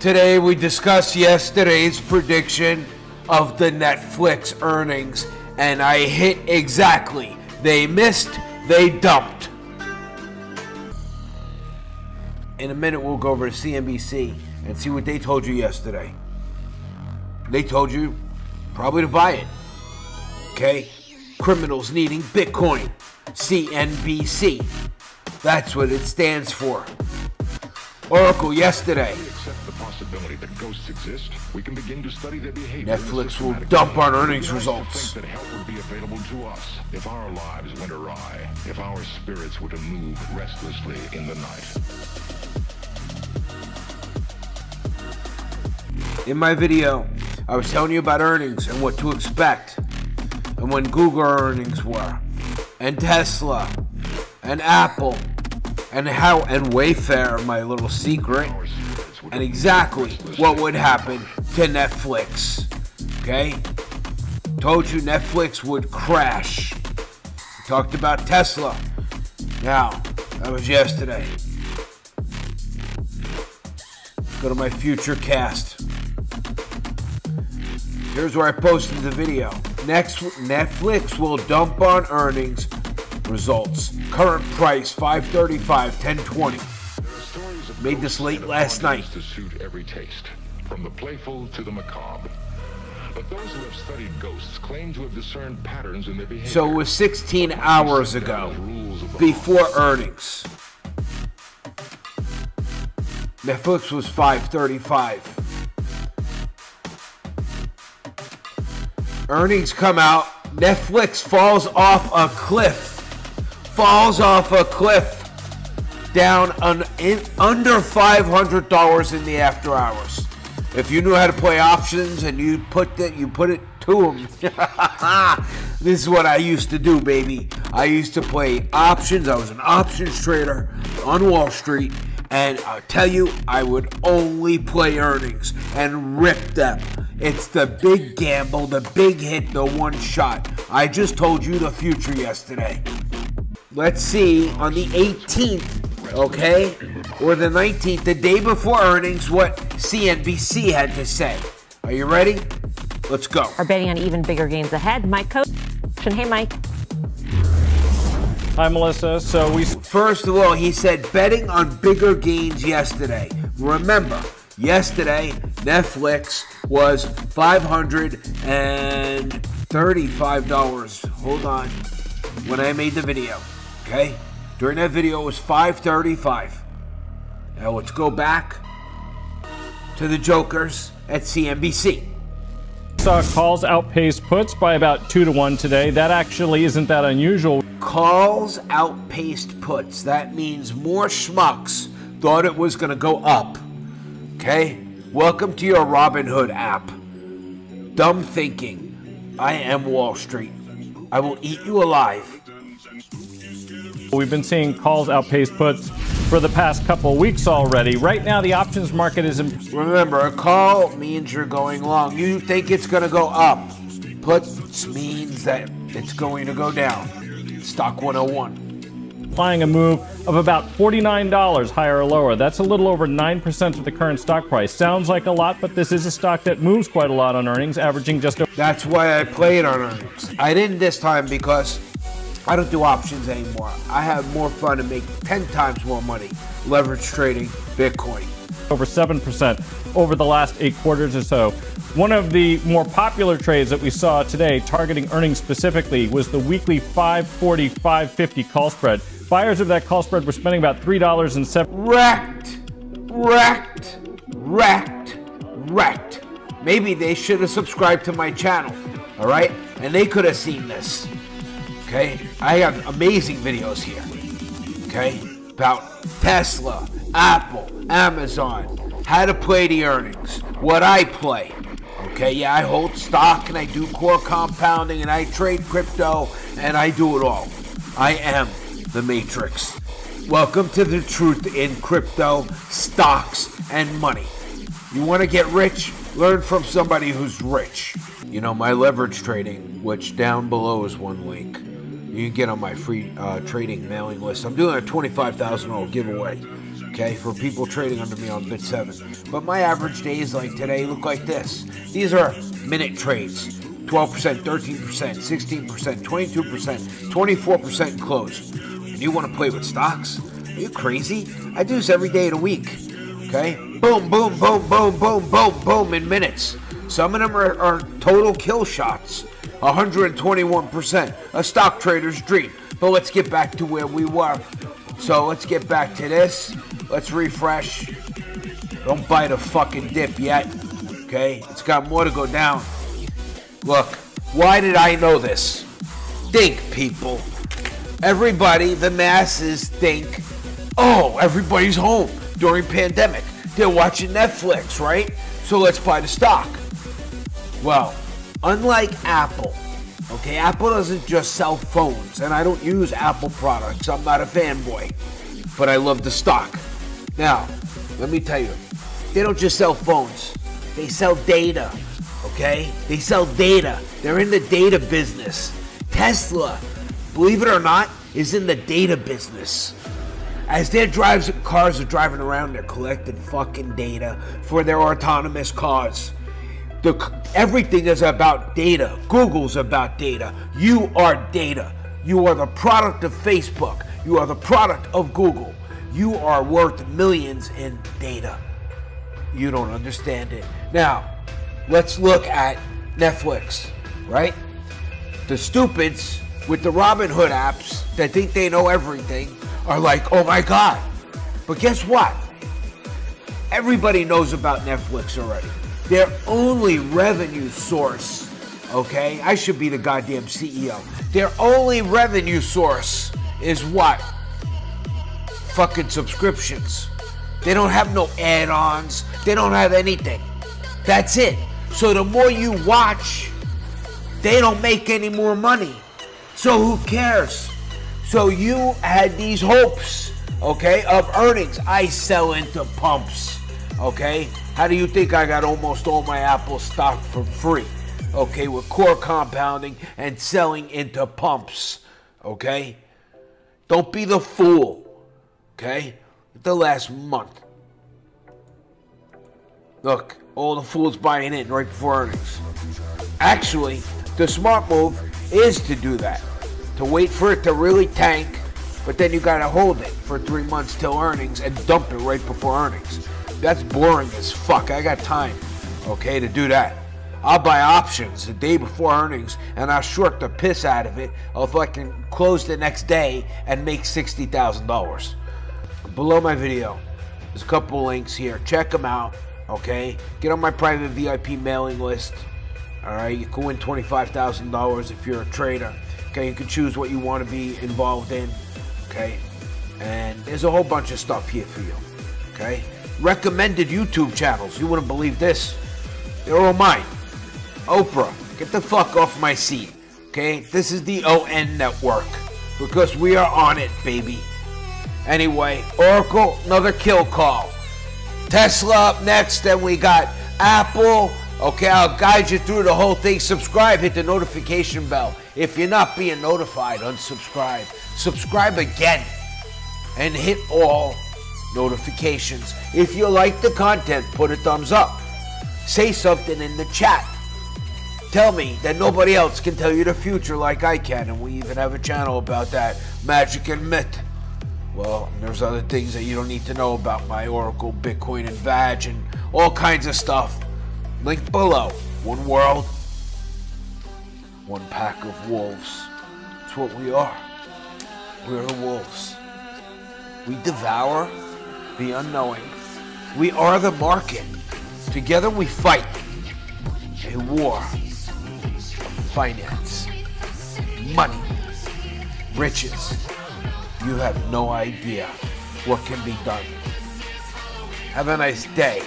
Today we discuss yesterday's prediction of the Netflix earnings, and I hit exactly. They missed, they dumped. In a minute, we'll go over to CNBC and see what they told you yesterday. They told you probably to buy it. Okay? Criminals needing Bitcoin. CNBC. That's what it stands for. Oracle yesterday. Possibility that ghosts exist, we can begin to study their behavior. Netflix will dump on earnings We like to results. think that help would be available to us if our lives went awry, if our spirits were to move restlessly in the night. In my video, I was telling you about earnings and what to expect, and when Google earnings were, and Tesla, and Apple, and how, and Wayfair, my little secret, Our and exactly what would happen to Netflix. Okay? Told you Netflix would crash. We Talked about Tesla. Now, that was yesterday. Go to my future cast. Here's where I posted the video. Next, Netflix will dump on earnings results. Current price 535, 1020. Made this late last night. To suit every taste, from the playful to the macabre. But those who have studied ghosts claim to have discerned patterns in their behavior. So it was 16 hours ago, before earnings. Netflix was 535. Earnings come out. Netflix falls off a cliff. Falls off a cliff. Down un, in, under $500 in the after hours. If you knew how to play options and you put that, you put it to them. this is what I used to do, baby. I used to play options. I was an options trader on Wall Street, and I'll tell you, I would only play earnings and rip them. It's the big gamble, the big hit, the one shot. I just told you the future yesterday. Let's see on the 18th, okay, or the 19th, the day before earnings, what CNBC had to say. Are you ready? Let's go. are betting on even bigger gains ahead. Mike Khouw. Hey, Mike. Hi, Melissa. So we First of all, he said betting on bigger gains yesterday. Remember, yesterday Netflix was $535. Hold on. When I made the video, okay? During that video it was 535. Now let's go back to the Jokers at CNBC. saw calls outpace puts by about two to one today. That actually isn't that unusual. Calls outpaced puts. That means more schmucks thought it was going to go up. Okay? Welcome to your Robinhood app. Dumb thinking. I am Wall Street. I will eat you alive. We've been seeing calls outpace puts for the past couple weeks already. Right now, the options market is in Remember, a call means you're going long. You think it's going to go up. Puts means that it's going to go down. Stock 101. implying a move of about $49 higher or lower. That's a little over 9% of the current stock price. Sounds like a lot, but this is a stock that moves quite a lot on earnings, averaging just over. That's why I played on earnings. I didn't this time because I don't do options anymore. I have more fun and make 10 times more money leverage trading Bitcoin. over 7% over the last eight quarters or so. One of the more popular trades that we saw today, targeting earnings specifically, was the weekly 540 550 call spread. Buyers of that call spread were spending about $3.07. Wrecked, wrecked, wrecked, wrecked. Maybe they should have subscribed to my channel, all right? And they could have seen this. Okay? I have amazing videos here. Okay? About Tesla, Apple, Amazon, how to play the earnings, what I play. Okay, yeah, I hold stock and I do core compounding and I trade crypto and I do it all. I am the Matrix. Welcome to the truth in crypto, stocks, and money. You want to get rich? Learn from somebody who's rich. You know, my leverage trading, which down below is one link. You can get on my free uh, trading mailing list. I'm doing a $25,000 giveaway. Okay, for people trading under me on Bit7. But my average days like today look like this. These are minute trades. 12%, 13%, 16%, 22%, 24% closed. And you want to play with stocks? Are you crazy? I do this every day of the week. Okay? Boom, boom, boom, boom, boom, boom, boom in minutes. Some of them are, are total kill shots. 121%. A stock trader's dream. But let's get back to where we were. So let's get back to this. Let's refresh. Don't bite a fucking dip yet. Okay? It's got more to go down. Look, why did I know this? Think, people. Everybody, the masses think, oh, everybody's home during pandemic. They're watching Netflix, right? So let's buy the stock. Well, unlike Apple, okay, Apple doesn't just sell phones, and I don't use Apple products. I'm not a fanboy, but I love the stock. Now, let me tell you, they don't just sell phones, they sell data, okay? They sell data. They're in the data business. Tesla, believe it or not, is in the data business. As their drives cars are driving around, they're collecting fucking data for their autonomous cars. The, everything is about data. Google's about data. You are data. You are the product of Facebook. You are the product of Google. You are worth millions in data. You don't understand it. Now, let's look at Netflix, right? The stupids with the Robinhood apps that think they know everything are like, oh my God. But guess what? Everybody knows about Netflix already. Their only revenue source, okay? I should be the goddamn CEO. Their only revenue source is what? Fucking subscriptions. They don't have no add ons, they don't have anything. That's it. So the more you watch, they don't make any more money. So who cares? So you had these hopes, okay, of earnings. I sell into pumps, okay? How do you think I got almost all my Apple stock for free? Okay, with core compounding and selling into pumps, okay? Don't be the fool, okay? The last month. Look, all the fools buying in right before earnings. Actually, the smart move is to do that. To wait for it to really tank, but then you gotta hold it for three months till earnings and dump it right before earnings. That's boring as fuck. I got time, okay, to do that. I'll buy options the day before earnings and I'll short the piss out of it if I can close the next day and make $60,000. Below my video, there's a couple links here. Check them out, okay? Get on my private VIP mailing list. All right, you can win $25,000 if you're a trader. Okay, you can choose what you want to be involved in. Okay, and there's a whole bunch of stuff here for you. Okay, recommended YouTube channels. You wouldn't believe this. They're all mine. Oprah, get the fuck off my seat. Okay, this is the ON network because we are on it, baby. Anyway, Oracle, another kill call. Tesla up next, then we got Apple. Okay, I'll guide you through the whole thing. Subscribe, hit the notification bell. If you're not being notified, unsubscribe. Subscribe again and hit all notifications. If you like the content, put a thumbs up. Say something in the chat. Tell me that nobody else can tell you the future like I can, and we even have a channel about that magic and myth. Well, there's other things that you don't need to know about my Oracle, Bitcoin, and Vag, and all kinds of stuff. Link below. One world, one pack of wolves. That's what we are. We're the wolves. We devour the unknowing. We are the market. Together we fight a war of finance, money, riches. You have no idea what can be done. Have a nice day.